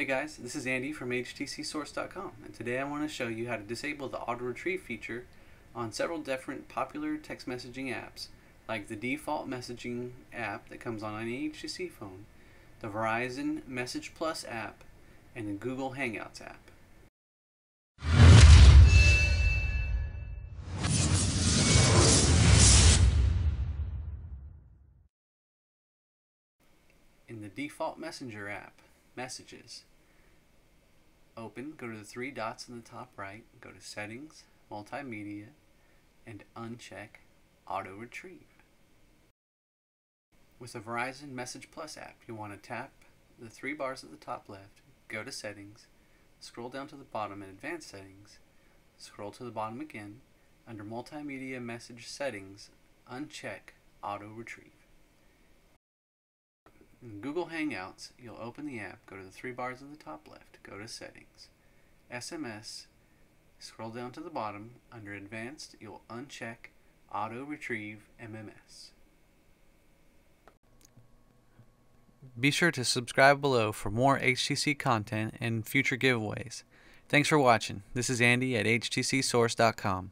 Hey guys, this is Andy from HTCSource.com and today I want to show you how to disable the auto retrieve feature on several different popular text messaging apps like the default messaging app that comes on any HTC phone, the Verizon Message Plus app, and the Google Hangouts app. In the default Messenger app, Messages, open, go to the three dots in the top right, go to Settings, Multimedia, and uncheck Auto Retrieve. With the Verizon Message Plus app, you want to tap the three bars at the top left, go to Settings, scroll down to the bottom in Advanced Settings, scroll to the bottom again, under Multimedia Message Settings, uncheck Auto Retrieve. In Google Hangouts, you'll open the app, go to the three bars at the top left, go to Settings, SMS, scroll down to the bottom, under Advanced, you'll uncheck Auto Retrieve MMS. Be sure to subscribe below for more HTC content and future giveaways. Thanks for watching. This is Andy at HTCSource.com.